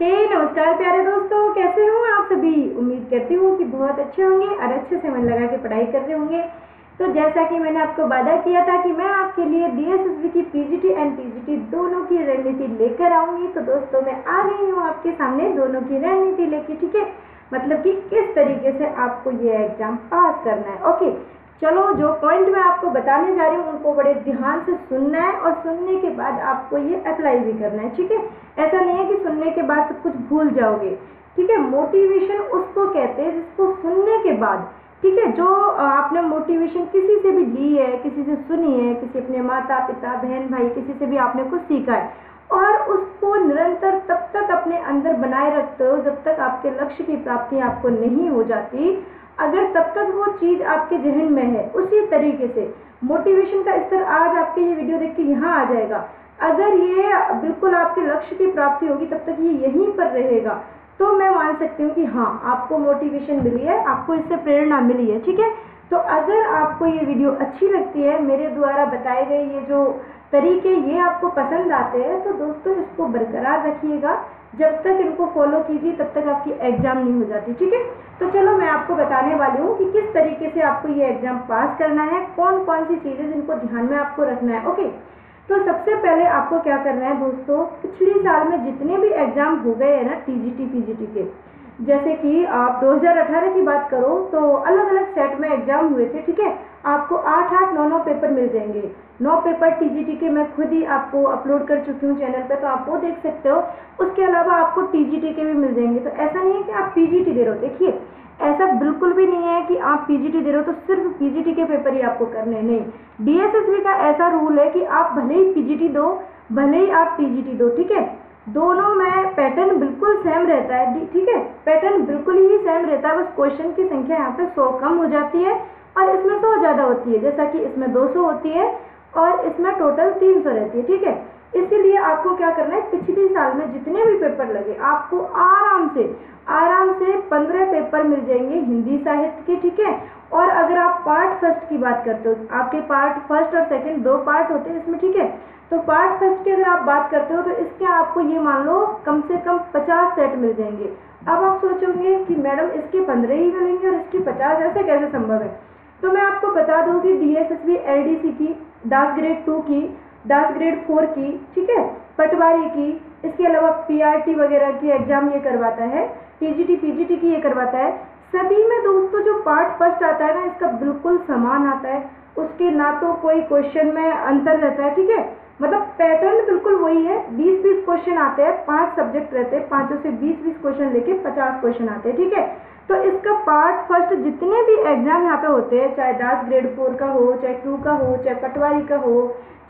हे नमस्कार प्यारे दोस्तों, कैसे हो आप सभी? उम्मीद करती हूँ कि बहुत अच्छे होंगे और अच्छे से मन लगा के पढ़ाई कर रहे होंगे। तो जैसा कि मैंने आपको वादा किया था कि मैं आपके लिए डीएसएसबी की पीजीटी एंड टीजीटी दोनों की रणनीति लेकर आऊँगी। तो दोस्तों, मैं आ गई हूँ आपके सामने दोनों की रणनीति लेके, ठीक है? मतलब कि किस तरीके से आपको ये एग्ज़ाम पास करना है। ओके चलो, जो पॉइंट मैं आपको बताने जा रही हूँ, उनको बड़े ध्यान से सुनना है और सुनने के बाद आपको ये अप्लाई भी करना है, ठीक है? ऐसा नहीं है कि सुनने के बाद सब कुछ भूल जाओगे, ठीक है? मोटिवेशन उसको कहते हैं जिसको सुनने के बाद, ठीक है? जो आपने मोटिवेशन किसी से भी ली है, किसी से सुनी है, किसी अपने माता, पिता, बहन, भाई, किसी से भी आपने कुछ सीखा है, और उसको निरंतर तब तक अपने अंदर बनाए रखते हो जब तक आपके लक्ष्य की प्राप्ति आपको नहीं हो जाती अगर तब तक वो चीज़ आपके जहन में है, उसी तरीके से। मोटिवेशन का स्तर आज आपके ये वीडियो देख के यहाँ आ जाएगा। अगर ये बिल्कुल आपके लक्ष्य की प्राप्ति होगी, तब तक ये यहीं पर रहेगा। तो मैं मान सकती हूँ कि हाँ आपको मोटिवेशन मिली है, आपको इससे प्रेरणा मिली है, ठीक है? तो अगर आपको ये वीडियो अच्छी लगती है, मेरे द्वारा बताए गए ये जो तरीके ये आपको पसंद आते हैं तो दोस्तों इसको बरकरार रखिएगा। जब तक इनको फॉलो कीजिए, तब तक आपकी एग्ज़ाम नहीं हो जाती, ठीक है? तो चलो, मैं आपको बताने वाली हूँ कि किस तरीके से आपको ये एग्ज़ाम पास करना है कौन कौन सी चीज़ें जिनको ध्यान में आपको रखना है ओके तो सबसे पहले आपको क्या करना है दोस्तों, पिछले साल में जितने भी एग्ज़ाम हो गए हैं ना टीजीटी पीजीटी के जैसे कि आप 2018 की बात करो तो अलग अलग सेट में एग्ज़ाम हुए थे, ठीक है? आपको आठ आठ नौ नौ पेपर मिल जाएँगे। नौ पेपर टीजीटी के मैं खुद ही आपको अपलोड कर चुकी हूँ चैनल पे तो आप वो देख सकते हो। उसके अलावा आपको टीजीटी के भी मिल जाएँगे। तो ऐसा नहीं है कि आप पीजीटी दे रहे हो, देखिए। ऐसा बिल्कुल भी नहीं है कि आप पीजीटी दे रहे हो तो सिर्फ़ पीजीटी के पेपर ही आपको करने नहीं। डीएसएसबी का ऐसा रूल है कि आप भले ही पीजीटी दो, भले ही आप टीजीटी दो, ठीक है? दोनों में पैटर्न बिल्कुल सेम रहता है। ठीक है? पैटर्न बिल्कुल ही सेम रहता है, बस क्वेश्चन की संख्या यहाँ पे सौ कम हो जाती है और इसमें सौ ज़्यादा होती है। जैसा कि इसमें दो सौ होती है और इसमें टोटल तीन सौ रहती है। ठीक है? इसीलिए आपको क्या करना है, पिछले साल में जितने भी पेपर लगे, आपको आराम से आराम से पंद्रह पेपर मिल जाएँगे हिंदी साहित्य के, ठीक है? और अगर आप पार्ट फ़र्स्ट की बात करते हो, आपके पार्ट फ़र्स्ट और सेकंड दो पार्ट होते हैं इसमें, ठीक है? तो पार्ट फ़र्स्ट की अगर आप बात करते हो तो इसके आपको ये मान लो कम से कम पचास सेट मिल जाएँगे। अब आप सोचोगे कि मैडम, इसके पंद्रह ही मिलेंगे और इसके पचास, ऐसे कैसे संभव है? तो मैं आपको बता दूँ कि D S S B L D C की, दास ग्रेड टू की दास ग्रेड फोर की, ठीक है? पटवारी की, इसके अलावा पी आर टी वगैरह की एग्ज़ाम ये करवाता है T G T P G T की ये करवाता है। सभी में दोस्तों, जो पार्ट फ़र्स्ट आता है ना, इसका बिल्कुल समान आता है। उसके ना तो कोई क्वेश्चन में अंतर रहता है, ठीक है? मतलब पैटर्न बिल्कुल वही है। बीस बीस क्वेश्चन आते हैं, पाँच सब्जेक्ट रहते हैं, पाँचों से बीस बीस क्वेश्चन लेके पचास क्वेश्चन आते हैं, ठीक है? तो इसका पार्ट फ़र्स्ट जितने भी एग्ज़ाम यहाँ पे होते हैं, चाहे दास ग्रेड फोर का हो, चाहे टू का हो, चाहे पटवारी का हो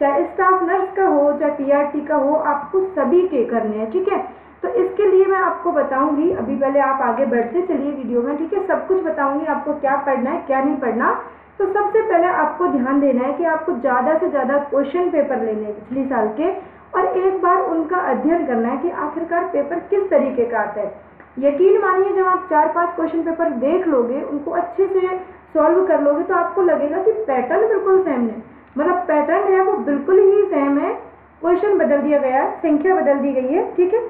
चाहे स्टाफ नर्स का हो, चाहे पीआरटी का हो, आपको सभी के करने हैं, ठीक है? तो इसके लिए मैं आपको बताऊँगी, अभी पहले आप आगे बढ़ते चलिए वीडियो में, ठीक है? सब कुछ बताऊँगी आपको क्या पढ़ना है, क्या नहीं पढ़ना। तो सबसे पहले आपको ध्यान देना है कि आपको ज़्यादा से ज़्यादा क्वेश्चन पेपर लेने पिछली साल के, और एक बार उनका अध्ययन करना है कि आखिरकार पेपर किस तरीके का आता है। यकीन मानिए, जब आप चार पाँच क्वेश्चन पेपर देख लोगे, उनको अच्छे से सॉल्व कर लोगे तो आपको लगेगा कि पैटर्न बिल्कुल सेम है। मतलब पैटर्न है वो बिल्कुल ही सेम है। क्वेश्चन बदल दिया गया है संख्या बदल दी गई है, ठीक है?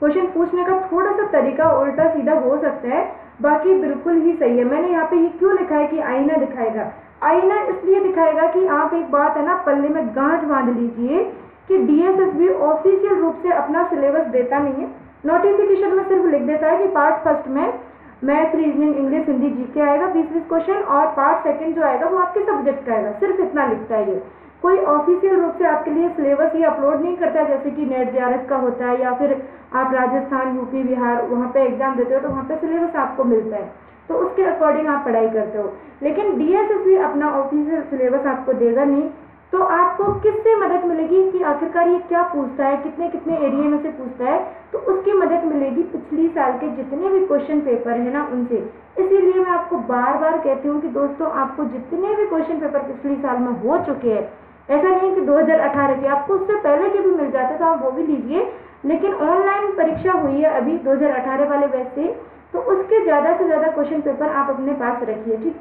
क्वेश्चन पूछने का थोड़ा सा तरीका उल्टा सीधा हो सकता है, बाकी बिल्कुल ही सही है। मैंने यहाँ पे ये क्यों लिखा है कि आईना दिखाएगा? आईना इसलिए दिखाएगा कि आप एक बात है ना, पल्ले में गांठ बाँध लीजिए कि डीएसएसबी ऑफिशियल रूप से अपना सिलेबस देता नहीं है। नोटिफिकेशन में सिर्फ़ लिख देता है कि पार्ट फ़र्स्ट में math reasoning English Hindi GK आएगा, बीस बीस क्वेश्चन और पार्ट सेकंड जो आएगा वो आपके सब्जेक्ट का आएगा, सिर्फ़ इतना लिखता है ये। कोई ऑफिशियल रूप से आपके लिए सिलेबस ये अपलोड नहीं करता जैसे कि नेट जे का होता है या फिर आप राजस्थान यूपी बिहार वहाँ पे एग्ज़ाम देते हो तो वहाँ पे सिलेबस आपको मिलता है। तो उसके अकॉर्डिंग आप पढ़ाई करते हो। लेकिन डीएसएसबी अपना ऑफिशियल सिलेबस आपको देगा नहीं तो आपको किससे मदद मिलेगी कि आखिरकार ये क्या पूछता है कितने कितने एरिया में से पूछता है? तो उसकी मदद मिलेगी पिछली साल के जितने भी क्वेश्चन पेपर है ना उनसे। इसीलिए मैं आपको बार बार कहती हूँ कि दोस्तों, आपको जितने भी क्वेश्चन पेपर पिछली साल में हो चुके हैं, ऐसा नहीं कि 2018 के, आपको उससे पहले के भी मिल जाते तो आप वो भी लीजिए, लेकिन ऑनलाइन परीक्षा हुई है अभी 2018 वाले बैच से तो उसके ज़्यादा से ज़्यादा क्वेश्चन पेपर आप अपने पास रखिए, ठीक?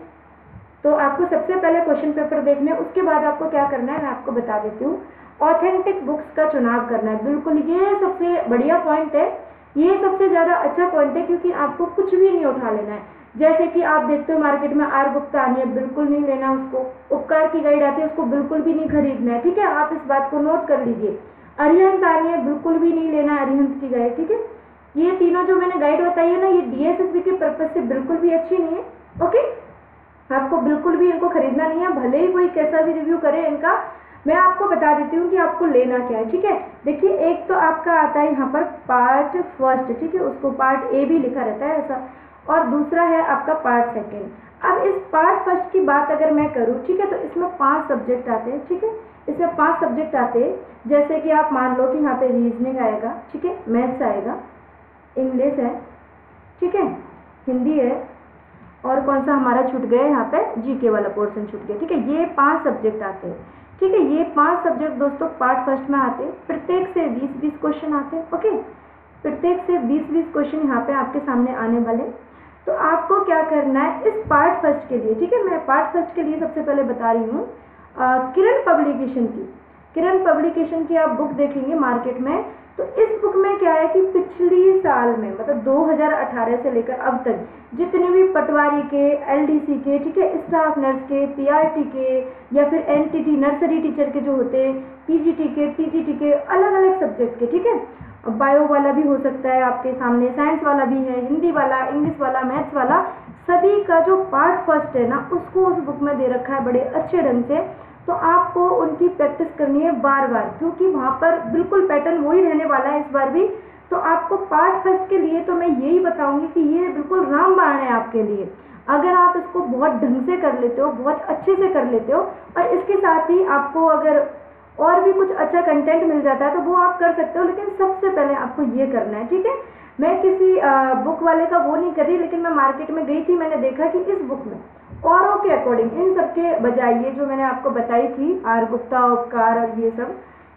तो आपको सबसे पहले क्वेश्चन पेपर देखने उसके बाद आपको क्या करना है मैं आपको बता देती हूँ। ऑथेंटिक बुक्स का चुनाव करना है। बिल्कुल, ये सबसे बढ़िया पॉइंट है। ये सबसे ज़्यादा अच्छा पॉइंट है क्योंकि आपको कुछ भी नहीं उठा लेना है। जैसे कि आप देखते हो मार्केट में आर गुप्ता आनी है, बिल्कुल नहीं लेना उसको। उपकार की गाइड आती है, उसको बिल्कुल भी नहीं खरीदना है। ठीक है, आप इस बात को नोट कर लीजिए। अरिहंत आनी है, बिल्कुल भी नहीं लेना अरिहंत की गाइड ठीक है? ये तीनों जो मैंने गाइड बताई है ना, ये डीएसएसबी के पर्पज से बिल्कुल भी अच्छी नहीं है। ओके आपको बिल्कुल भी इनको खरीदना नहीं है। भले ही कोई कैसा भी रिव्यू करे इनका मैं आपको बता देती हूँ कि आपको लेना क्या है, ठीक है? देखिए, एक तो आपका आता है यहाँ पर पार्ट फ़र्स्ट ठीक है? उसको पार्ट ए भी लिखा रहता है ऐसा। और दूसरा है आपका पार्ट सेकेंड अब इस पार्ट फ़र्स्ट की बात अगर मैं करूँ, ठीक है? तो इसमें पाँच सब्जेक्ट आते हैं, ठीक है? इसमें पाँच सब्जेक्ट आते हैं। जैसे कि आप मान लो कि यहाँ पे रीजनिंग आएगा, ठीक है? मैथ्स आएगा इंग्लिश है, ठीक है? हिंदी है, और कौन सा हमारा छूट गया यहाँ पे? जीके वाला पोर्शन छूट गया, ठीक है? ये पाँच सब्जेक्ट आते हैं। ठीक है, ये पाँच सब्जेक्ट दोस्तों पार्ट फ़र्स्ट में आते प्रत्येक से बीस बीस क्वेश्चन आते ओके प्रत्येक से बीस बीस क्वेश्चन यहाँ पे आपके सामने आने वाले तो आपको क्या करना है, इस पार्ट फ़र्स्ट के लिए, ठीक है, मैं पार्ट फ़र्स्ट के लिए सबसे पहले बता रही हूँ किरण पब्लिकेशन की। किरण पब्लिकेशन की आप बुक देखेंगे मार्केट में तो इस बुक में क्या है कि पिछली साल में मतलब 2018 से लेकर अब तक, जितने भी पटवारी के एलडीसी के, ठीक है स्टाफ नर्स के पीआरटी के, या फिर एनटीटी नर्सरी टीचर के जो होते हैं पीजीटी के टीजीटी के अलग अलग सब्जेक्ट के ठीक है? बायो वाला भी हो सकता है आपके सामने साइंस वाला भी है, हिंदी वाला इंग्लिश वाला मैथ्स वाला, सभी का जो पार्ट फ़र्स्ट है ना, उसको उस बुक में दे रखा है, बड़े अच्छे ढंग से। तो आपको उनकी प्रैक्टिस करनी है बार बार क्योंकि वहाँ पर बिल्कुल पैटर्न वही रहने वाला है इस बार भी। तो आपको पार्ट फ़र्स्ट के लिए तो मैं यही बताऊँगी कि ये बिल्कुल रामबाण है आपके लिए। अगर आप इसको बहुत ढंग से कर लेते हो, बहुत अच्छे से कर लेते हो, और इसके साथ ही आपको अगर और भी कुछ अच्छा कंटेंट मिल जाता है तो वो आप कर सकते हो, लेकिन सबसे पहले आपको ये करना है, ठीक है? मैं किसी बुक वाले का वो नहीं कर रही, लेकिन मैं मार्केट में गई थी, मैंने देखा कि इस बुक में औरों के अकॉर्डिंग इन सब के बजाय ये जो मैंने आपको बताई थी, आर गुप्ता, उपकार और ये सब,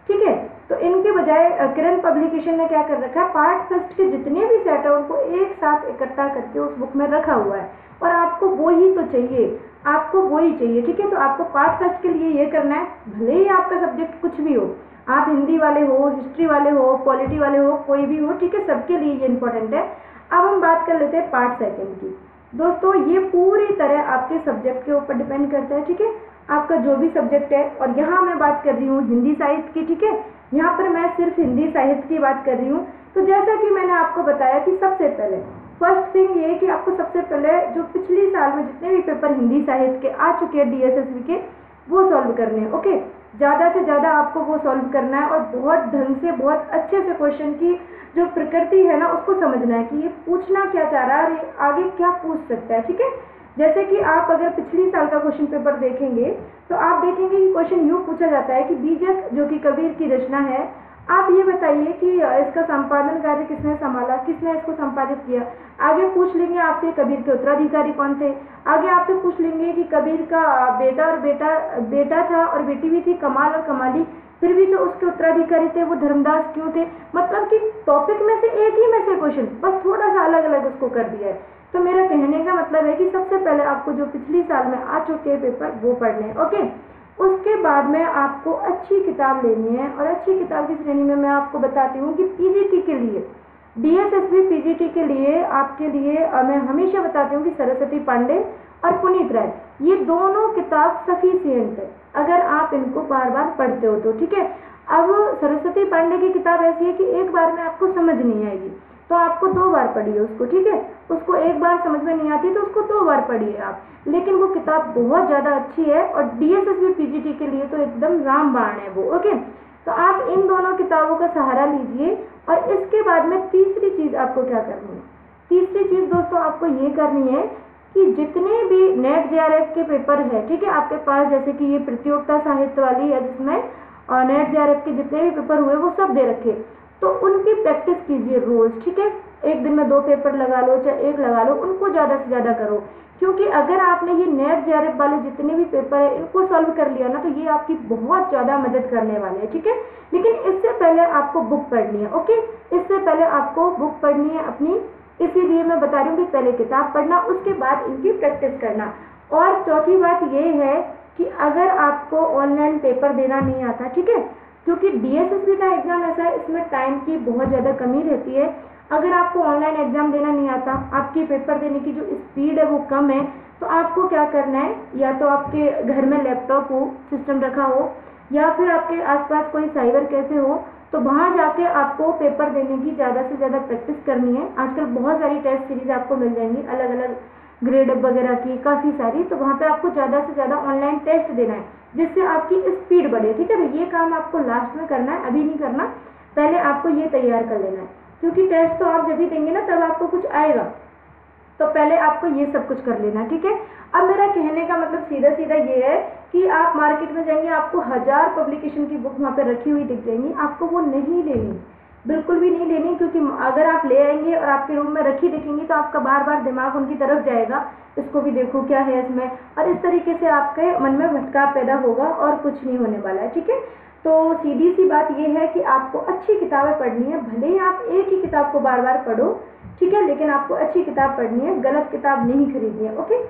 ठीक है? तो इनके बजाय किरण पब्लिकेशन ने क्या कर रखा है? पार्ट फ़र्स्ट के जितने भी सेट है, उनको एक साथ इकट्ठा करके उस बुक में रखा हुआ है। और आपको वो ही तो चाहिए, आपको वो ही चाहिए, ठीक है? तो आपको पार्ट फ़र्स्ट के लिए ये करना है, भले ही आपका सब्जेक्ट कुछ भी हो। आप हिंदी वाले हो हिस्ट्री वाले हो पॉलिटी वाले हो, कोई भी हो, ठीक है? सबके लिए ये इंपॉर्टेंट है। अब हम बात कर लेते हैं पार्ट सेकेंड की। दोस्तों, ये पूरी तरह आपके सब्जेक्ट के ऊपर डिपेंड करता है, ठीक है? आपका जो भी सब्जेक्ट है, और यहाँ मैं बात कर रही हूँ हिंदी साहित्य की, ठीक है? यहाँ पर मैं सिर्फ़ हिंदी साहित्य की बात कर रही हूँ। तो जैसा कि मैंने आपको बताया कि सबसे पहले फ़र्स्ट थिंग ये कि आपको सबसे पहले जो पिछली साल में जितने भी पेपर हिंदी साहित्य के आ चुके हैं डीएसएसवी के, वो सॉल्व करने हैं ओके ज़्यादा से ज़्यादा आपको वो सॉल्व करना है और बहुत ढंग से, बहुत अच्छे से क्वेश्चन की जो प्रकृति है ना, उसको समझना है कि ये पूछना क्या चाह रहा है आगे क्या पूछ सकता है, ठीक है? जैसे कि आप अगर पिछली साल का क्वेश्चन पेपर देखेंगे तो आप देखेंगे कि क्वेश्चन यूँ पूछा जाता है कि बीजक, जो कि कबीर की रचना है आप ये बताइए कि इसका संपादन कार्य किसने संभाला, किसने इसको संपादित किया? आगे पूछ लेंगे आपसे कबीर के उत्तराधिकारी कौन थे? आगे आपसे पूछ लेंगे कि कबीर का बेटा और बेटा बेटा था और बेटी भी थी कमाल और कमाली, फिर भी जो उसके उत्तराधिकारी थे वो धर्मदास क्यों थे? मतलब कि टॉपिक में से एक ही में से क्वेश्चन बस थोड़ा सा अलग अलग उसको कर दिया है। तो मेरा कहने का मतलब है कि सबसे पहले आपको जो पिछली साल में आ चुके पेपर वो पढ़ने ओके उसके बाद में आपको अच्छी किताब लेनी है और अच्छी किताब की श्रेणी में मैं आपको बताती हूँ कि पीजीटी के लिए डीएसएसबी पीजीटी के लिए आपके लिए मैं हमेशा बताती हूँ कि सरस्वती पांडे और पुनीत राय, ये दोनों किताब सफिशियंट है, अगर आप इनको बार बार पढ़ते हो तो ठीक है? अब सरस्वती पांडे की किताब ऐसी है कि एक बार में आपको समझ नहीं आएगी। तो आपको दो बार पढ़िए उसको, ठीक है? उसको एक बार समझ में नहीं आती तो उसको दो बार पढ़िए आप। लेकिन वो किताब बहुत ज़्यादा अच्छी है और डी एस एस के लिए तो एकदम रामबाण है वो, ओके? तो आप इन दोनों किताबों का सहारा लीजिए और इसके बाद में तीसरी चीज़ आपको क्या करनी है? तीसरी चीज़ दोस्तों आपको ये करनी है कि जितने भी नेट जेआरएफ के पेपर है, ठीक है? आपके पास जैसे कि ये प्रतियोगिता साहित्य वाली है जिसमें और नेट जेआरएफ के जितने भी पेपर हुए वो सब दे रखे। तो उनकी प्रैक्टिस कीजिए रोज, ठीक है? एक दिन में दो पेपर लगा लो, चाहे एक लगा लो, उनको ज़्यादा से ज़्यादा करो। क्योंकि अगर आपने ये नेट जे वाले जितने भी पेपर है, इनको सॉल्व कर लिया ना तो ये आपकी बहुत ज़्यादा मदद करने वाले हैं, ठीक है? लेकिन इससे पहले आपको बुक पढ़नी है ओके इससे पहले आपको बुक पढ़नी है अपनी। इसीलिए मैं बता रही हूँ कि पहले किताब पढ़ना, उसके बाद इनकी प्रैक्टिस करना। और चौथी बात ये है कि अगर आपको ऑनलाइन पेपर देना नहीं आता, ठीक है? क्योंकि डीएसएसबी का एग्ज़ाम ऐसा है, इसमें टाइम की बहुत ज़्यादा कमी रहती है। अगर आपको ऑनलाइन एग्ज़ाम देना नहीं आता, आपके पेपर देने की जो स्पीड है वो कम है तो आपको क्या करना है? या तो आपके घर में लैपटॉप हो सिस्टम रखा हो, या फिर आपके आसपास कोई साइबर कैफ़े हो तो वहाँ जाके आपको पेपर देने की ज़्यादा से ज़्यादा प्रैक्टिस करनी है। आजकल बहुत सारी टेस्ट सीरीज़ आपको मिल जाएँगी अलग अलग ग्रेड वगैरह की, काफ़ी सारी तो वहाँ पे आपको ज़्यादा से ज़्यादा ऑनलाइन टेस्ट देना है, जिससे आपकी स्पीड बढ़े, ठीक है? तो ये काम आपको लास्ट में करना है, अभी नहीं करना, पहले आपको ये तैयार कर लेना है, क्योंकि टेस्ट तो आप जब भी देंगे ना, तब आपको कुछ आएगा तो पहले आपको ये सब कुछ कर लेना ठीक है? अब मेरा कहने का मतलब सीधा सीधा ये है कि आप मार्केट में जाएँगे, आपको हज़ार पब्लिकेशन की बुक वहाँ पे रखी हुई दिख जाएँगी, आपको वो नहीं लेनी। बिल्कुल भी नहीं लेनी क्योंकि अगर आप ले आएँगे और आपके रूम में रखी दिखेंगी तो आपका बार बार दिमाग उनकी तरफ़ जाएगा, इसको भी देखो क्या है इसमें। और इस तरीके से आपके मन में भटकाव पैदा होगा और कुछ नहीं होने वाला है, ठीक है? तो सीधी सी बात यह है कि आपको अच्छी किताबें पढ़नी है, भले ही आप एक ही किताब को बार बार पढ़ो, ठीक है? लेकिन आपको अच्छी किताब पढ़नी है, गलत किताब नहीं खरीदनी है, ओके?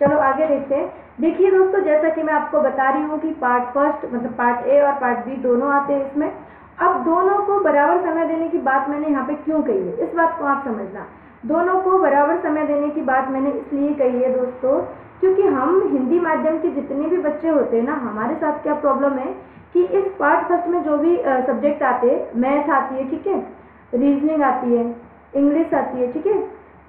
चलो आगे देखते हैं। देखिए दोस्तों, जैसा कि मैं आपको बता रही हूँ कि पार्ट फ़र्स्ट मतलब पार्ट ए और पार्ट बी दोनों आते हैं इसमें। अब दोनों को बराबर समय देने की बात मैंने यहाँ पे क्यों कही है? इस बात को आप समझना। दोनों को बराबर समय देने की बात मैंने इसलिए कही है दोस्तों, क्योंकि हम हिंदी माध्यम के जितने भी बच्चे होते हैं ना, हमारे साथ क्या प्रॉब्लम है कि इस पार्ट फ़र्स्ट में जो भी सब्जेक्ट आते हैं मैथ आती है, ठीक है? रीजनिंग आती है इंग्लिश आती है, ठीक है?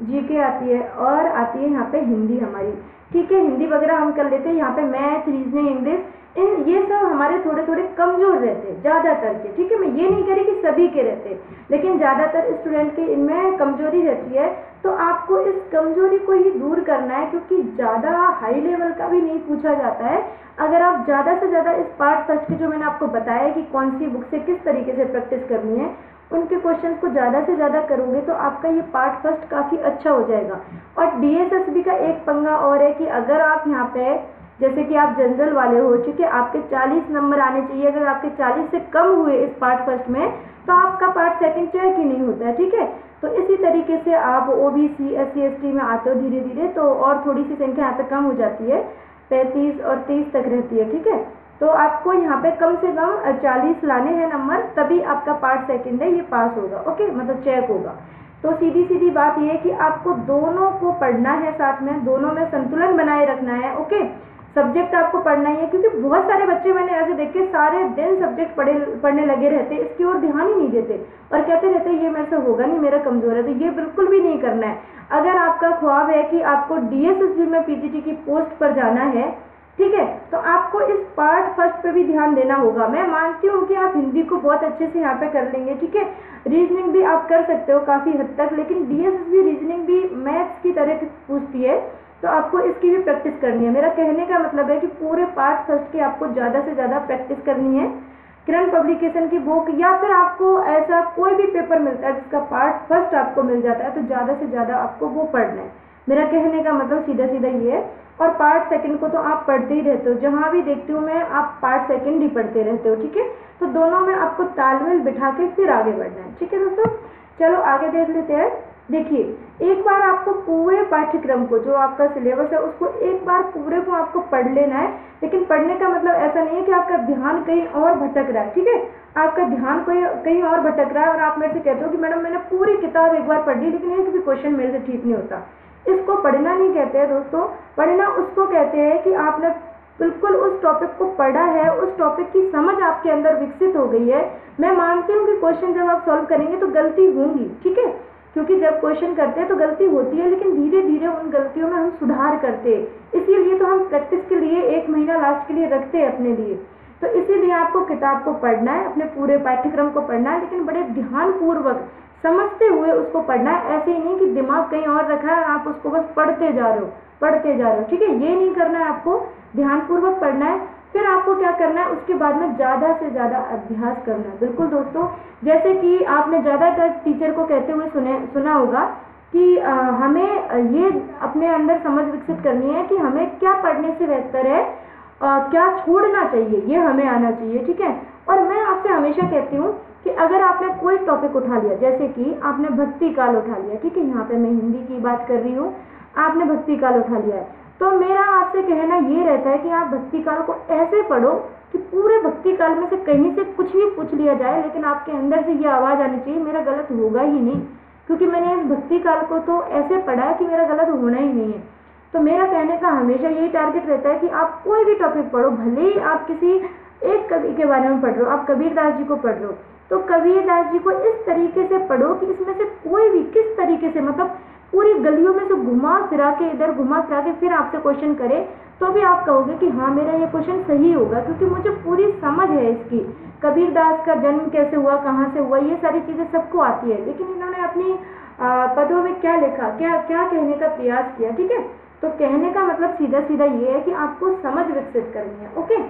जीके आती है और आती है यहाँ पे हिंदी हमारी। ठीक है, हिंदी वगैरह हम कर लेते हैं, यहाँ पे मैथ रीजनिंग इंग्लिश इन ये सब हमारे थोड़े थोड़े कमज़ोर रहते हैं ज़्यादातर के, ठीक है? मैं ये नहीं कह रही कि सभी के रहते, लेकिन ज़्यादातर स्टूडेंट के इनमें कमज़ोरी रहती है तो आपको इस कमज़ोरी को ही दूर करना है, क्योंकि ज़्यादा हाई लेवल का भी नहीं पूछा जाता है। अगर आप ज़्यादा से ज़्यादा इस पार्ट फ़र्स्ट के जो मैंने आपको बताया कि कौन सी बुक से किस तरीके से प्रैक्टिस करनी है, उनके क्वेश्चन को ज़्यादा से ज़्यादा करोगे तो आपका ये पार्ट फ़र्स्ट काफ़ी अच्छा हो जाएगा। और डीएसएसबी का एक पंगा और है कि अगर आप यहाँ पे जैसे कि आप जनरल वाले हो चुके आपके 40 नंबर आने चाहिए। अगर आपके 40 से कम हुए इस पार्ट फ़र्स्ट में तो आपका पार्ट सेकंड चेक ही नहीं होता है, ठीक है? तो इसी तरीके से आप O B C S C S T में आते हो धीरे धीरे तो और थोड़ी सी संख्या यहाँ पे कम हो जाती है। पैंतीस और तीस तक रहती है, ठीक है? तो आपको यहाँ पे कम से कम चालीस लाने हैं नंबर तभी आपका पार्ट सेकंड है, ये पास होगा, ओके? मतलब चेक होगा। तो सीधी सीधी बात ये है कि आपको दोनों को पढ़ना है साथ में, दोनों में संतुलन बनाए रखना है, ओके? सब्जेक्ट आपको पढ़ना ही है, क्योंकि बहुत सारे बच्चे मैंने ऐसे देखे, सारे दिन सब्जेक्ट पढ़े, पढ़ने लगे रहते, इसकी ओर ध्यान ही नहीं देते। और कहते रहते ये मेरे से होगा नहीं, मेरा कमज़ोर है। तो ये बिल्कुल भी नहीं करना है। अगर आपका ख्वाब है कि आपको डीएसएसबी में पीजीटी की पोस्ट पर जाना है, ठीक है? तो आपको इस पार्ट फ़र्स्ट पे भी ध्यान देना होगा। मैं मानती हूँ कि आप हिंदी को बहुत अच्छे से यहाँ पे कर लेंगे, ठीक है? रीजनिंग भी आप कर सकते हो काफ़ी हद तक, लेकिन डीएसएसबी रीजनिंग भी मैथ्स की तरह पूछती है। तो आपको इसकी भी प्रैक्टिस करनी है। मेरा कहने का मतलब है कि पूरे पार्ट फ़र्स्ट की आपको ज़्यादा से ज़्यादा प्रैक्टिस करनी है। किरण पब्लिकेशन की बुक या फिर आपको ऐसा कोई भी पेपर मिलता है जिसका पार्ट फ़र्स्ट आपको मिल जाता है तो ज़्यादा से ज़्यादा आपको वो पढ़ना है। मेरा कहने का मतलब सीधा सीधा ये है। और पार्ट सेकंड को तो आप पढ़ते ही रहते हो। जहाँ भी देखती हूँ मैं, आप पार्ट सेकंड ही पढ़ते रहते हो, ठीक है? तो दोनों में आपको तालमेल बिठा के फिर आगे बढ़ना है। ठीक है दोस्तों? चलो आगे देख लेते हैं। देखिए, एक बार आपको पूरे पाठ्यक्रम को, जो आपका सिलेबस है, उसको एक बार पूरे को आपको पढ़ लेना है, लेकिन पढ़ने का मतलब ऐसा नहीं है कि आपका ध्यान कहीं और भटक रहा है, ठीक है? आपका ध्यान कोई, कहीं और भटक रहा है और आप मेरे से कहते हो कि मैडम, मैंने पूरी किताब एक बार पढ़ ली, लेकिन एक भी क्वेश्चन मेरे से ठीक नहीं होता। इसको पढ़ना नहीं कहते हैं दोस्तों, पढ़ना उसको कहते हैं कि आपने बिल्कुल उस टॉपिक को पढ़ा है, उस टॉपिक की समझ आपके अंदर विकसित हो गई है। मैं मानती हूँ कि क्वेश्चन जब आप सॉल्व करेंगे तो गलती होंगी, ठीक है? क्योंकि जब क्वेश्चन करते हैं तो गलती होती है, लेकिन धीरे धीरे उन गलतियों में हम सुधार करते हैं। इसीलिए तो हम प्रैक्टिस के लिए एक महीना लास्ट के लिए रखते हैं अपने लिए। तो इसीलिए आपको किताब को पढ़ना है, अपने पूरे पाठ्यक्रम को पढ़ना है, लेकिन बड़े ध्यानपूर्वक, समझते हुए उसको पढ़ना है। ऐसे ही नहीं कि दिमाग कहीं और रखा है, आप उसको बस पढ़ते जा रहे हो, पढ़ते जा रहे हो। ठीक है, ये नहीं करना है आपको। ध्यानपूर्वक पढ़ना है फिर आपको क्या करना है उसके बाद में ज़्यादा से ज़्यादा अभ्यास करना है। बिल्कुल दोस्तों जैसे कि आपने ज़्यादातर टीचर को कहते हुए सुने सुना होगा कि आ, हमें ये अपने अंदर समझ विकसित करनी है कि हमें क्या पढ़ने से बेहतर है आ, क्या छोड़ना चाहिए ये हमें आना चाहिए ठीक है? और मैं आपसे हमेशा कहती हूँ कि अगर आपने कोई टॉपिक उठा लिया जैसे कि आपने भक्ति काल उठा लिया ठीक है? यहाँ पे मैं हिंदी की बात कर रही हूँ आपने भक्ति काल उठा लिया है। तो मेरा आपसे कहना ये रहता है कि आप भक्ति काल को ऐसे पढ़ो कि पूरे भक्ति काल में से कहीं से कुछ भी पूछ लिया जाए, लेकिन आपके अंदर से ये आवाज़ आनी चाहिए, मेरा गलत होगा ही नहीं। क्योंकि मैंने इस भक्ति काल को तो ऐसे पढ़ा है कि मेरा गलत होना ही नहीं है। तो मेरा कहने का हमेशा यही टारगेट रहता है कि आप कोई भी टॉपिक पढ़ो, भले ही आप किसी एक कवि के बारे में पढ़ रहे हो, आप कबीरदास जी को पढ़ रहे हो। तो कबीरदास जी को इस तरीके से पढ़ो कि इसमें से कोई भी किस तरीके से मतलब पूरी गलियों में से घुमा फिरा के, इधर घुमा फिरा के फिर आपसे क्वेश्चन करे तो भी आप कहोगे कि हाँ मेरा ये क्वेश्चन सही होगा, क्योंकि मुझे पूरी समझ है इसकी। कबीर दास का जन्म कैसे हुआ, कहाँ से हुआ, ये सारी चीज़ें सबको आती है। लेकिन इन्होंने अपनी पदों में क्या लिखा, क्या क्या कहने का प्रयास किया, ठीक है? तो कहने का मतलब सीधा सीधा ये है कि आपको समझ विकसित करनी है, ओके?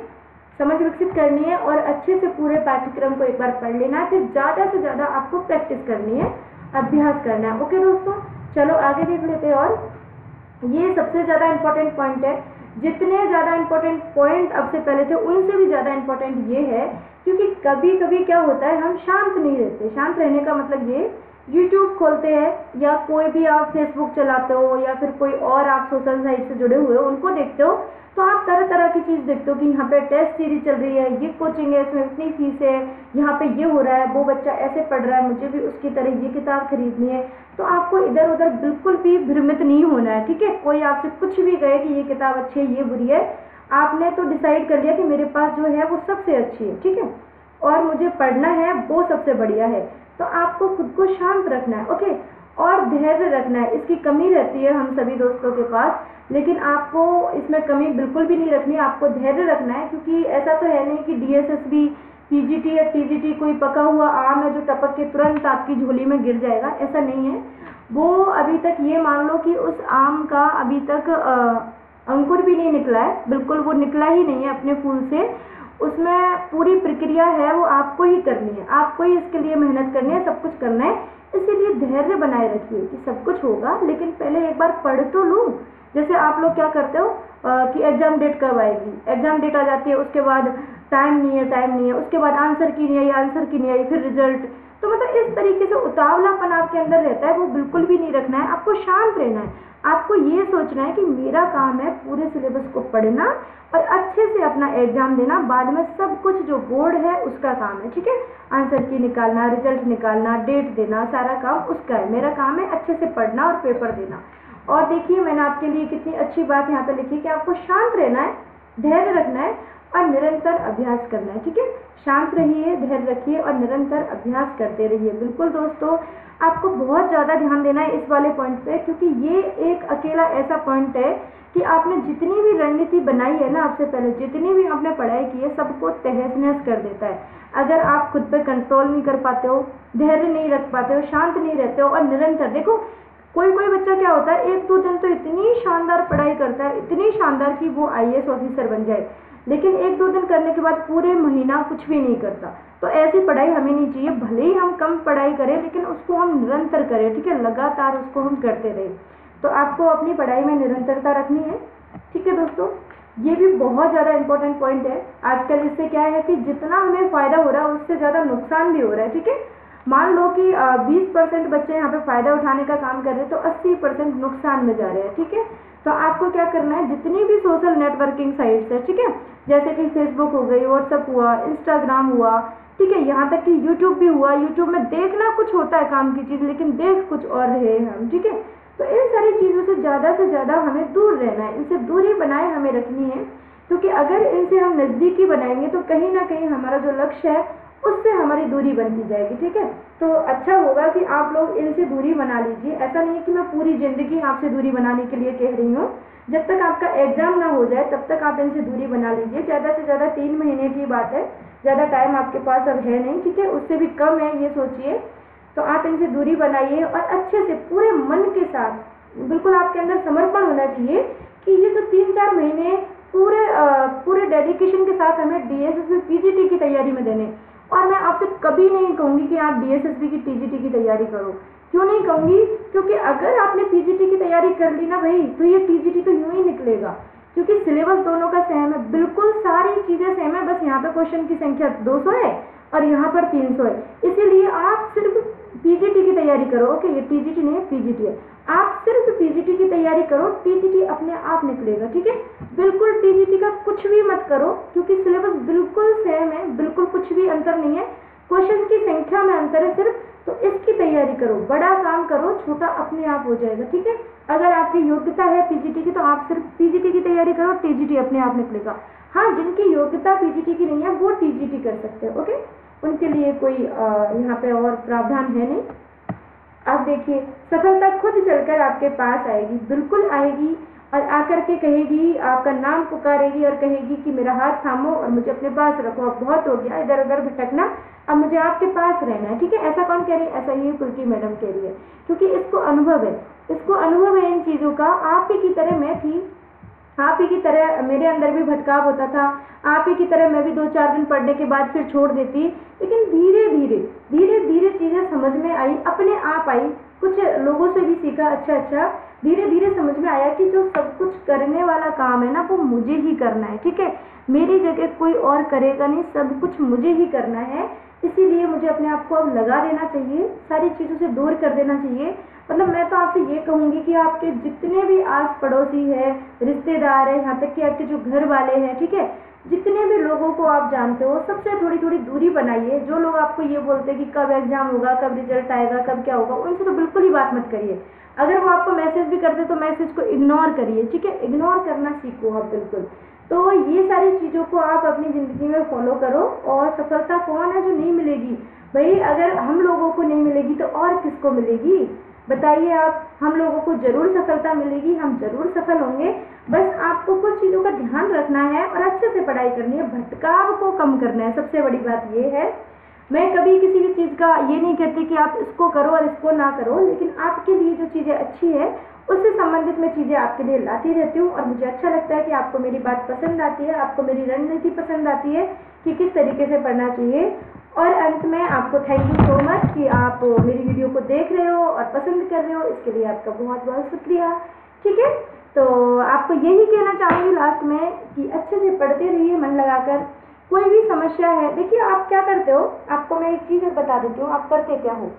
समझ विकसित करनी है और अच्छे से पूरे पाठ्यक्रम को एक बार पढ़ लेना है, फिर ज़्यादा से ज़्यादा आपको प्रैक्टिस करनी है, अभ्यास करना है, ओके दोस्तों? चलो, आगे देख लेते हैं और। ये सबसे ज़्यादा इम्पोर्टेंट पॉइंट है। जितने ज़्यादा इम्पोर्टेंट पॉइंट अब से पहले थे, उनसे भी ज़्यादा इम्पोर्टेंट ये है, क्योंकि कभी कभी क्या होता है, हम शांत नहीं रहते। शांत रहने का मतलब ये यूट्यूब खोलते हैं, या कोई भी आप फेसबुक चलाते हो, या फिर कोई और आप सोशल साइट से जुड़े हुए हो, उनको देखते हो तो आप तरह तरह की चीज़ देखते हो कि यहाँ पे टेस्ट सीरीज़ चल रही है, ये कोचिंग है, इसमें इतनी फ़ीस है, यहाँ पे ये हो रहा है, वो बच्चा ऐसे पढ़ रहा है, मुझे भी उसकी तरह ये किताब खरीदनी है। तो आपको इधर उधर बिल्कुल भी भ्रमित नहीं होना है, ठीक है? कोई आपसे कुछ भी कहे कि ये किताब अच्छी है, ये बुरी है, आपने तो डिसाइड कर लिया कि मेरे पास जो है वो सबसे अच्छी है, ठीक है? और मुझे पढ़ना है, वो सबसे बढ़िया है। तो आपको खुद को शांत रखना है, ओके? और धैर्य रखना है, इसकी कमी रहती है हम सभी दोस्तों के पास, लेकिन आपको इसमें कमी बिल्कुल भी नहीं रखनी, आपको धैर्य रखना है, क्योंकि ऐसा तो है नहीं कि डीएसएसबी पीजीटी या टीजीटी कोई पका हुआ आम है जो टपक के तुरंत आपकी झोली में गिर जाएगा ऐसा नहीं है। वो अभी तक ये मान लो कि उस आम का अभी तक अंकुर भी नहीं निकला है बिल्कुल वो निकला ही नहीं है अपने फूल से। उसमें पूरी प्रक्रिया है वो आपको ही करनी है आपको ही इसके लिए मेहनत करनी है सब कुछ करना है। इसीलिए धैर्य बनाए रखिए कि सब कुछ होगा लेकिन पहले एक बार पढ़ तो लूँ। जैसे आप लोग क्या करते हो आ, कि एग्ज़ाम डेट कब आएगी? एग्ज़ाम डेट आ जाती है उसके बाद टाइम नहीं है टाइम नहीं है। उसके बाद आंसर की नहीं आई आंसर की नहीं आई फिर रिज़ल्ट तो मतलब इस तरीके से उतावलापन आपके अंदर रहता है, वो बिल्कुल भी नहीं रखना है। आपको शांत रहना है। आपको ये सोचना है कि मेरा काम है पूरे सिलेबस को पढ़ना और अच्छे से अपना एग्ज़ाम देना। बाद में सब कुछ जो बोर्ड है, उसका काम है, ठीक है? आंसर की निकालना रिज़ल्ट निकालना डेट देना, सारा काम उसका है। मेरा काम है अच्छे से पढ़ना और पेपर देना। और देखिए, मैंने आपके लिए कितनी अच्छी बात यहाँ पर लिखी कि आपको शांत रहना है, धैर्य रखना है और निरंतर अभ्यास करना है, ठीक है? शांत रहिए, धैर्य रखिए और निरंतर अभ्यास करते रहिए। बिल्कुल दोस्तों, आपको बहुत ज़्यादा ध्यान देना है इस वाले पॉइंट पे, क्योंकि ये एक अकेला ऐसा पॉइंट है कि आपने जितनी भी रणनीति बनाई है ना आपसे पहले, जितनी भी आपने पढ़ाई की है, सबको तहस नहस कर देता है। अगर आप खुद पे कंट्रोल नहीं कर पाते हो, धैर्य नहीं रख पाते हो, शांत नहीं रहते हो और निरंतर, देखो कोई कोई बच्चा क्या होता है, एक दो दिन तो इतनी शानदार पढ़ाई करता है, इतनी शानदार कि वो आईएएस ऑफिसर बन जाए। लेकिन एक दो दिन करने के बाद पूरे महीना कुछ भी नहीं करता। तो ऐसी पढ़ाई हमें नहीं चाहिए, भले ही हम कम पढ़ाई करें, लेकिन उसको हम निरंतर करें, ठीक है? लगातार उसको हम करते रहें। तो आपको अपनी पढ़ाई में निरंतरता रखनी है, ठीक है दोस्तों? ये भी बहुत ज़्यादा इंपॉर्टेंट पॉइंट है। आजकल इससे क्या है कि जितना हमें फ़ायदा हो रहा है, उससे ज़्यादा नुकसान भी हो रहा है, ठीक है? मान लो कि बीस परसेंट बच्चे यहाँ पे फ़ायदा उठाने का काम कर रहे हैं तो अस्सी परसेंट नुकसान में जा रहे हैं, ठीक है? तो आपको क्या करना है, जितनी भी सोशल नेटवर्किंग साइट्स है, ठीक है? जैसे कि फेसबुक हो गई व्हाट्सअप हुआ इंस्टाग्राम हुआ, ठीक है? यहाँ तक कि यूट्यूब भी हुआ। यूट्यूब में देखना कुछ होता है काम की चीज़, लेकिन देख कुछ और रहे हैं हम, ठीक है? तो इन सारी चीज़ों से ज़्यादा से ज़्यादा हमें दूर रहना है। इनसे दूरी बनाए हमें रखनी है, क्योंकि अगर इनसे हम नज़दीकी बनाएँगे तो कहीं ना कहीं हमारा जो लक्ष्य है उससे हमारी दूरी बनती जाएगी ठीक है? तो अच्छा होगा कि आप लोग इनसे दूरी बना लीजिए। ऐसा नहीं है कि मैं पूरी ज़िंदगी आपसे दूरी बनाने के लिए कह रही हूँ। जब तक आपका एग्ज़ाम ना हो जाए तब तक आप इनसे दूरी बना लीजिए। ज़्यादा से ज़्यादा तीन महीने की बात है। ज़्यादा टाइम आपके पास अब है नहीं ठीक है? उससे भी कम है ये सोचिए। तो आप इनसे दूरी बनाइए और अच्छे से पूरे मन के साथ बिल्कुल आपके अंदर समर्पण होना चाहिए कि ये जो तीन चार महीने पूरे आ, पूरे डेडिकेशन के साथ हमें डी एस एस पीजीटी की तैयारी में देने और मैं आपसे कभी नहीं कहूँगी कि आप डीएसएसबी की टीजीटी की तैयारी करो। क्यों नहीं कहूँगी? क्योंकि अगर आपने पीजीटी की तैयारी कर ली ना भाई तो ये टीजीटी तो यूँ ही निकलेगा। क्योंकि सिलेबस दोनों का सेम है, बिल्कुल सारी चीज़ें सेम है, बस यहाँ पे क्वेश्चन की संख्या 200 है और यहाँ पर 300 है। इसीलिए आप सिर्फ़ पीजीटी की तैयारी करो, ओके? ये टीजीटी नहीं है पीजीटी है। आप सिर्फ़ पीजीटी की तैयारी करो टीजीटी अपने आप निकलेगा, ठीक है? बिल्कुल टीजीटी का कुछ भी मत करो, क्योंकि सिलेबस बिल्कुल सेम है, बिल्कुल कुछ भी अंतर नहीं है। क्वेश्चन की संख्या में अंतर है सिर्फ़ तो इसकी तैयारी करो, बड़ा काम करो, छोटा अपने आप हो जाएगा, ठीक है? अगर आपकी योग्यता है पीजीटी की तो आप सिर्फ़ पीजीटी की तैयारी करो टीजीटी अपने आप निकलेगा। हाँ जिनकी योग्यता पीजीटी की नहीं है, वो टीजीटी कर सकते हैं, ओके? उनके लिए कोई यहाँ पे और प्रावधान है नहीं। अब देखिए, सफलता खुद चलकर आपके पास आएगी, बिल्कुल आएगी और आकर के कहेगी, आपका नाम पुकारेगी और कहेगी कि मेरा हाथ थामो और मुझे अपने पास रखो। अब बहुत हो गया इधर उधर भटकना, अब मुझे आपके पास रहना है, ठीक है? ऐसा कौन कह रही है? ऐसा ही कुल्की मैडम कह रही है, क्योंकि इसको अनुभव है। इसको अनुभव है इन चीज़ों का, आप ही की तरह मैं थी आप ही की तरह मेरे अंदर भी भटकाव होता था। आप ही की तरह मैं भी दो चार दिन पढ़ने के बाद फिर छोड़ देती। लेकिन धीरे धीरे धीरे धीरे चीज़ें समझ में आई, अपने आप आई। कुछ लोगों से भी सीखा अच्छा अच्छा। धीरे धीरे समझ में आया कि जो सब कुछ करने वाला काम है ना, वो मुझे ही करना है, ठीक है? मेरी जगह कोई और करेगा नहीं, सब कुछ मुझे ही करना है। इसीलिए मुझे अपने आप को अब लगा देना चाहिए, सारी चीज़ों से दूर कर देना चाहिए। मतलब मैं तो आपसे ये कहूँगी कि आपके जितने भी आस पड़ोसी है, रिश्तेदार है, यहाँ तक कि आपके जो घर वाले हैं, ठीक है? जितने भी लोगों को आप जानते हो, सबसे थोड़ी थोड़ी दूरी बनाइए। जो लोग आपको ये बोलते हैं कि कब एग्ज़ाम होगा, कब रिज़ल्ट आएगा, कब क्या होगा, उनसे तो बिल्कुल ही बात मत करिए। अगर वो आपको मैसेज भी करते तो मैसेज को इग्नोर करिए, ठीक है? इग्नोर करना सीखो आप बिल्कुल। तो ये सारी चीज़ों को आप अपनी ज़िंदगी में फॉलो करो और सफलता कौन है जो नहीं मिलेगी? भाई, अगर हम लोगों को नहीं मिलेगी तो और किसको मिलेगी? बताइए आप, हम लोगों को ज़रूर सफलता मिलेगी, हम ज़रूर सफल होंगे। बस आपको कुछ चीज़ों का ध्यान रखना है और अच्छे से पढ़ाई करनी है, भटकाव को कम करना है। सबसे बड़ी बात ये है, मैं कभी किसी भी चीज़ का ये नहीं कहती कि आप इसको करो और इसको ना करो, लेकिन आपके लिए जो चीज़ें अच्छी है संबंधित मैं चीज़ें आपके लिए लाती रहती हूँ और मुझे अच्छा लगता है कि आपको मेरी बात पसंद आती है, आपको मेरी रणनीति पसंद आती है कि किस तरीके से पढ़ना चाहिए। और अंत में आपको थैंक यू सो मच कि आप मेरी वीडियो को देख रहे हो और पसंद कर रहे हो। इसके लिए आपका बहुत बहुत शुक्रिया। ठीक है? तो आपको यही कहना चाहूँगी लास्ट में कि अच्छे से पढ़ते रहिए मन लगाकर। कोई भी समस्या है, देखिए आप क्या करते हो? आपको मैं एक चीज़ बता देती हूँ, आप करते क्या हो?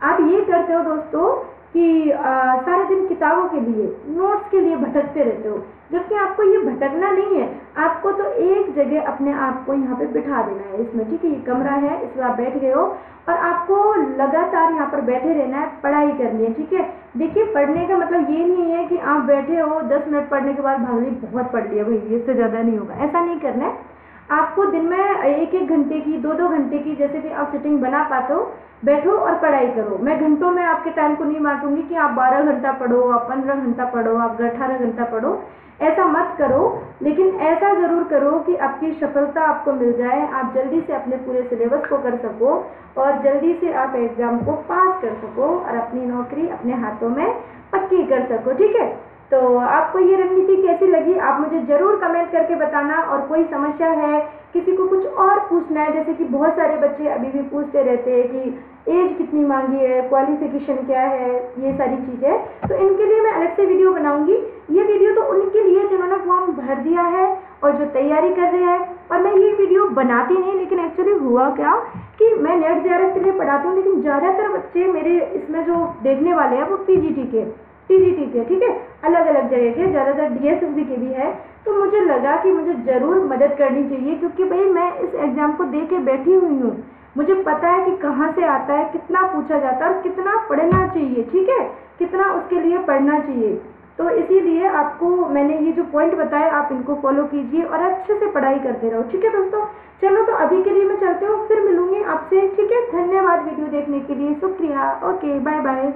आप ये करते हो दोस्तों कि आ, सारे दिन किताबों के लिए नोट्स के लिए भटकते रहते हो। जबकि आपको ये भटकना नहीं है आपको तो एक जगह अपने आप को यहाँ पे बिठा देना है। इसमें ठीक है ये कमरा है इसमें आप बैठ गए हो और आपको लगातार यहाँ पर बैठे रहना है पढ़ाई करनी है ठीक है? देखिए पढ़ने का मतलब ये नहीं है कि आप बैठे हो दस मिनट पढ़ने के बाद भाग बहुत पढ़ लिया भाई इससे ज़्यादा नहीं होगा। ऐसा नहीं करना है। आपको दिन में एक एक घंटे की, दो दो घंटे की जैसे भी आप सिटिंग बना पाते हो, बैठो और पढ़ाई करो। मैं घंटों में आपके टाइम को नहीं बांटूँगी कि आप बारह घंटा पढ़ो, आप पंद्रह घंटा पढ़ो, आप अठारह घंटा पढ़ो। ऐसा मत करो, लेकिन ऐसा ज़रूर करो कि आपकी सफलता आपको मिल जाए, आप जल्दी से अपने पूरे सिलेबस को कर सको और जल्दी से आप एग्ज़ाम को पास कर सको और अपनी नौकरी अपने हाथों में पक्की कर सको, ठीक है? तो आपको ये रणनीति कैसी लगी? आप मुझे ज़रूर कमेंट करके बताना। और कोई समस्या है, किसी को कुछ और पूछना है, जैसे कि बहुत सारे बच्चे अभी भी पूछते रहते हैं कि एज कितनी मांगी है क्वालिफिकेशन क्या है, ये सारी चीज़ें। तो इनके लिए मैं अलग से वीडियो बनाऊँगी। ये वीडियो तो उनके लिए, जिन्होंने फॉर्म भर दिया है और जो तैयारी कर रहे हैं। और मैं ये वीडियो बनाती नहीं, लेकिन एक्चुअली हुआ क्या कि मैं नेट जे के लिए पढ़ाती हूँ, लेकिन ज़्यादातर बच्चे मेरे इसमें जो देखने वाले हैं, वो पीजीटी के। टीजीटी के ठीक है? अलग अलग जगह के ज़्यादातर डीएसएसबी के भी है। तो मुझे लगा कि मुझे ज़रूर मदद करनी चाहिए, क्योंकि भाई मैं इस एग्ज़ाम को दे के बैठी हुई हूँ। मुझे पता है कि कहाँ से आता है, कितना पूछा जाता है और कितना पढ़ना चाहिए, ठीक है? कितना उसके लिए पढ़ना चाहिए। तो इसीलिए आपको मैंने ये जो पॉइंट बताया, आप इनको फॉलो कीजिए और अच्छे से पढ़ाई करते रहो, ठीक है दोस्तों? चलो तो अभी के लिए मैं चलती हूँ, फिर मिलूँगी आपसे, ठीक है? धन्यवाद वीडियो देखने के लिए, शुक्रिया। Okay bye bye